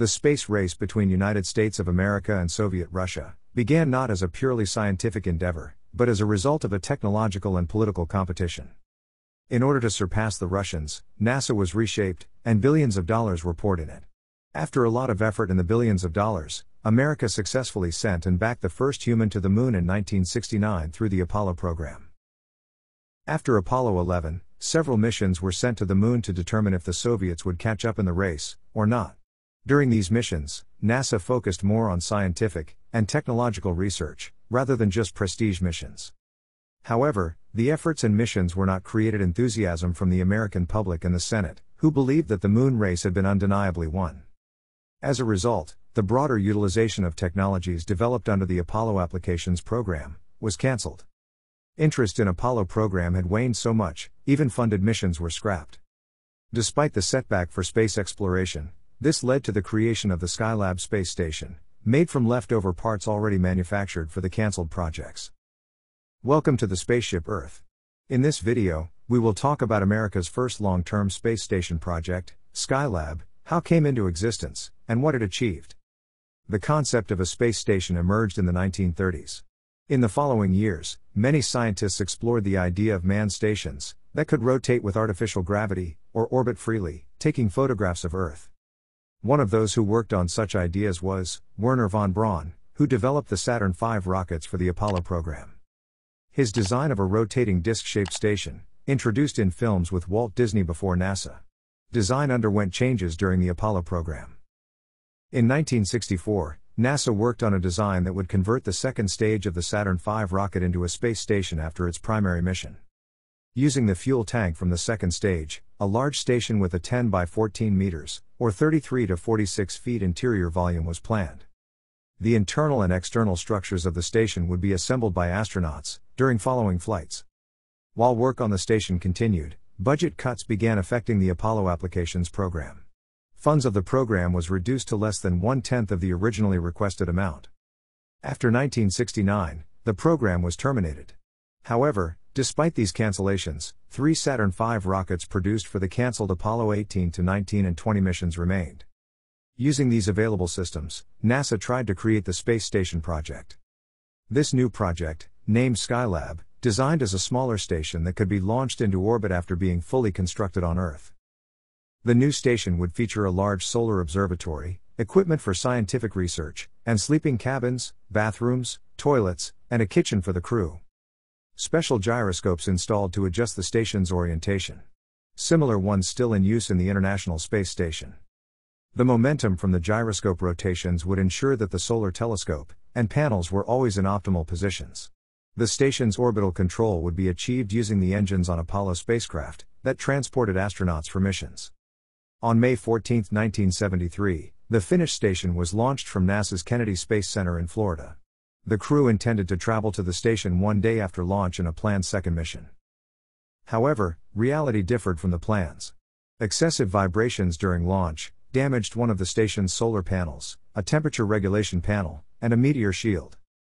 The space race between United States of America and Soviet Russia began not as a purely scientific endeavor, but as a result of a technological and political competition. In order to surpass the Russians, NASA was reshaped, and billions of dollars were poured in it. After a lot of effort and the billions of dollars, America successfully sent and backed the first human to the moon in 1969 through the Apollo program. After Apollo 11, several missions were sent to the moon to determine if the Soviets would catch up in the race, or not. During these missions, NASA focused more on scientific and technological research, rather than just prestige missions. However, the efforts and missions were not created enthusiasm from the American public and the Senate, who believed that the moon race had been undeniably won. As a result, the broader utilization of technologies developed under the Apollo Applications Program was cancelled. Interest in Apollo program had waned so much, even funded missions were scrapped. Despite the setback for space exploration, this led to the creation of the Skylab space station, made from leftover parts already manufactured for the cancelled projects. Welcome to the Spaceship Earth. In this video, we will talk about America's first long term space station project, Skylab, how came into existence, and what it achieved. The concept of a space station emerged in the 1930s. In the following years, many scientists explored the idea of manned stations that could rotate with artificial gravity or orbit freely, taking photographs of Earth. One of those who worked on such ideas was Wernher von Braun, who developed the Saturn V rockets for the Apollo program. His design of a rotating disc shaped station, introduced in films with Walt Disney before NASA. Design underwent changes during the Apollo program. In 1964, NASA worked on a design that would convert the second stage of the Saturn V rocket into a space station after its primary mission. Using the fuel tank from the second stage, a large station with a 10 by 14 meters, or 33 to 46 feet interior volume was planned. The internal and external structures of the station would be assembled by astronauts during following flights. While work on the station continued, budget cuts began affecting the Apollo applications program. Funds of the program was reduced to less than one tenth of the originally requested amount. After 1969, the program was terminated. However, despite these cancellations, three Saturn V rockets produced for the cancelled Apollo 18 to 19 and 20 missions remained. Using these available systems, NASA tried to create the Space Station Project. This new project, named Skylab, designed as a smaller station that could be launched into orbit after being fully constructed on Earth. The new station would feature a large solar observatory, equipment for scientific research, and sleeping cabins, bathrooms, toilets, and a kitchen for the crew. Special gyroscopes installed to adjust the station's orientation. Similar ones still in use in the International Space Station. The momentum from the gyroscope rotations would ensure that the solar telescope and panels were always in optimal positions. The station's orbital control would be achieved using the engines on Apollo spacecraft that transported astronauts for missions. On May 14, 1973, the finished station was launched from NASA's Kennedy Space Center in Florida. The crew intended to travel to the station one day after launch in a planned second mission. However, reality differed from the plans. Excessive vibrations during launch, damaged one of the station's solar panels, a temperature regulation panel, and a meteor shield.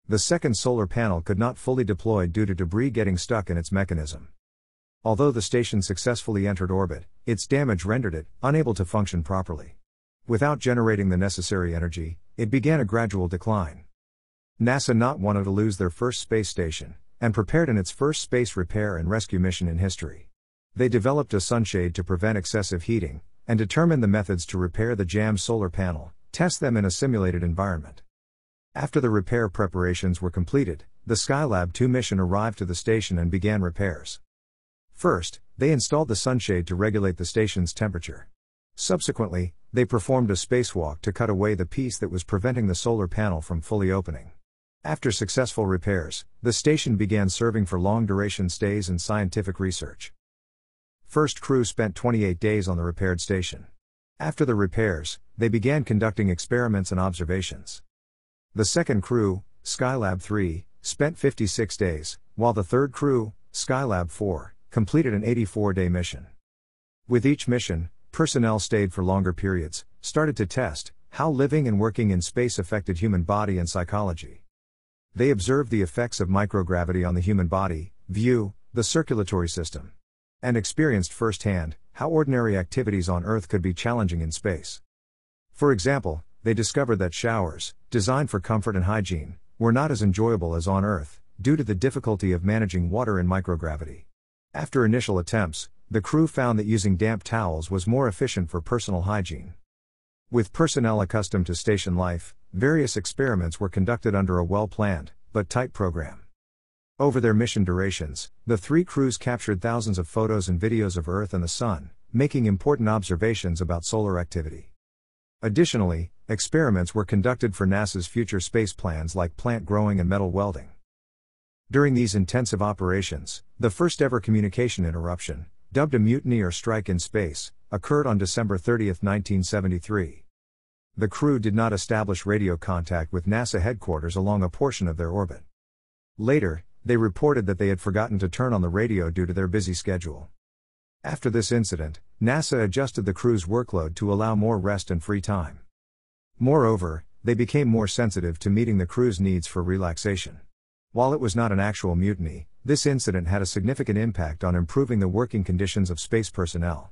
The second solar panel could not fully deploy due to debris getting stuck in its mechanism. Although the station successfully entered orbit, its damage rendered it unable to function properly. Without generating the necessary energy, it began a gradual decline. NASA not wanted to lose their first space station, and prepared in its first space repair and rescue mission in history. They developed a sunshade to prevent excessive heating, and determined the methods to repair the jammed solar panel, test them in a simulated environment. After the repair preparations were completed, the Skylab 2 mission arrived to the station and began repairs. First, they installed the sunshade to regulate the station's temperature. Subsequently, they performed a spacewalk to cut away the piece that was preventing the solar panel from fully opening. After successful repairs, the station began serving for long duration stays and scientific research. First crew spent 28 days on the repaired station. After the repairs, they began conducting experiments and observations. The second crew, Skylab 3, spent 56 days, while the third crew, Skylab 4, completed an 84 day mission. With each mission, personnel stayed for longer periods, started to test how living and working in space affected human body and psychology. They observed the effects of microgravity on the human body, view, the circulatory system and experienced firsthand how ordinary activities on Earth could be challenging in space. For example, they discovered that showers, designed for comfort and hygiene, were not as enjoyable as on Earth, due to the difficulty of managing water in microgravity. After initial attempts, the crew found that using damp towels was more efficient for personal hygiene. With personnel accustomed to station life, various experiments were conducted under a well planned, but tight program. Over their mission durations, the three crews captured thousands of photos and videos of Earth and the Sun, making important observations about solar activity. Additionally, experiments were conducted for NASA's future space plans like plant growing and metal welding. During these intensive operations, the first ever communication interruption, dubbed a mutiny or strike in space, occurred on December 30, 1973. The crew did not establish radio contact with NASA headquarters along a portion of their orbit. Later, they reported that they had forgotten to turn on the radio due to their busy schedule. After this incident, NASA adjusted the crew's workload to allow more rest and free time. Moreover, they became more sensitive to meeting the crew's needs for relaxation. While it was not an actual mutiny, this incident had a significant impact on improving the working conditions of space personnel.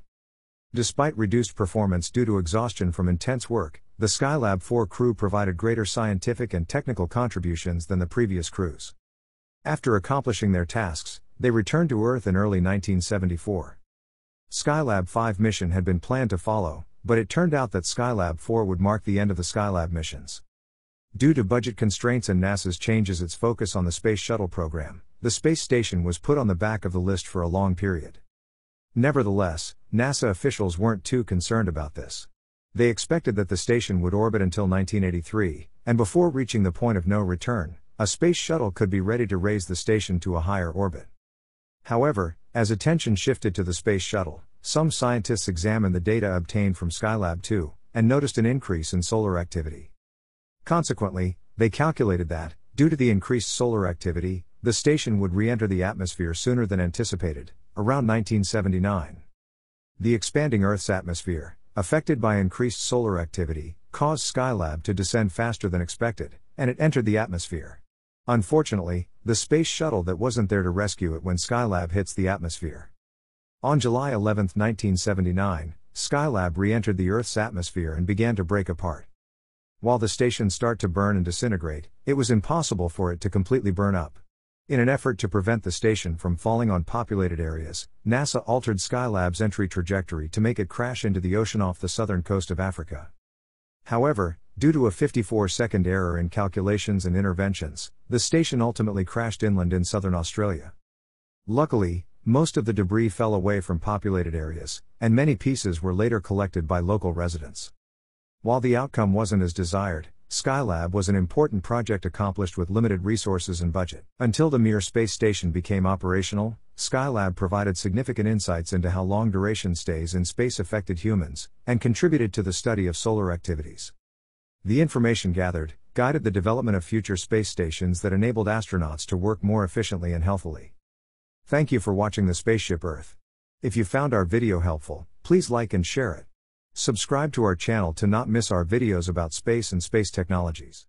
Despite reduced performance due to exhaustion from intense work, the Skylab 4 crew provided greater scientific and technical contributions than the previous crews. After accomplishing their tasks, they returned to Earth in early 1974. Skylab 5 mission had been planned to follow, but it turned out that Skylab 4 would mark the end of the Skylab missions. Due to budget constraints and NASA's changes its focus on the Space Shuttle program, the space station was put on the back of the list for a long period. Nevertheless, NASA officials weren't too concerned about this. They expected that the station would orbit until 1983, and before reaching the point of no return, a space shuttle could be ready to raise the station to a higher orbit. However, as attention shifted to the space shuttle, some scientists examined the data obtained from Skylab 2 and noticed an increase in solar activity. Consequently, they calculated that, due to the increased solar activity, the station would re enter the atmosphere sooner than anticipated, around 1979. The expanding Earth's atmosphere, affected by increased solar activity, caused Skylab to descend faster than expected, and it entered the atmosphere. Unfortunately, the space shuttle that wasn't there to rescue it when Skylab hits the atmosphere. On July 11, 1979, Skylab re entered the Earth's atmosphere and began to break apart. While the station start to burn and disintegrate, it was impossible for it to completely burn up. In an effort to prevent the station from falling on populated areas, NASA altered Skylab's entry trajectory to make it crash into the ocean off the southern coast of Africa. However, due to a 54 second error in calculations and interventions, the station ultimately crashed inland in southern Australia. Luckily, most of the debris fell away from populated areas, and many pieces were later collected by local residents. While the outcome wasn't as desired, Skylab was an important project accomplished with limited resources and budget. Until the Mir space station became operational, Skylab provided significant insights into how long duration stays in space affected humans, and contributed to the study of solar activities. The information gathered guided the development of future space stations that enabled astronauts to work more efficiently and healthily. Thank you for watching the Spaceship Earth. If you found our video helpful, please like and share it. Subscribe to our channel to not miss our videos about space and space technologies.